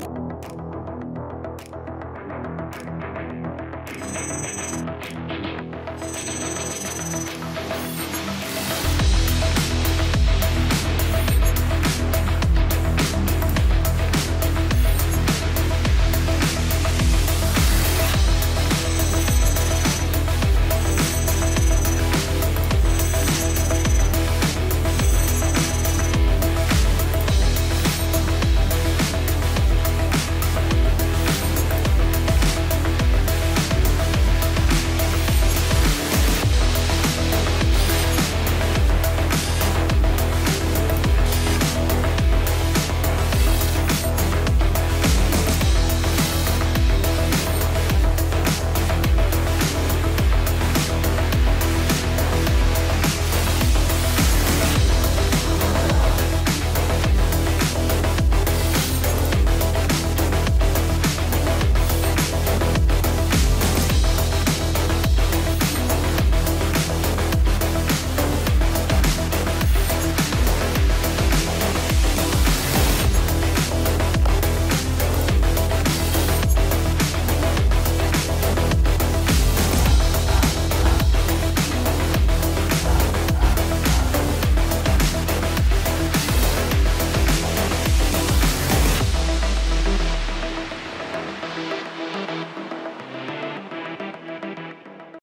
Bye.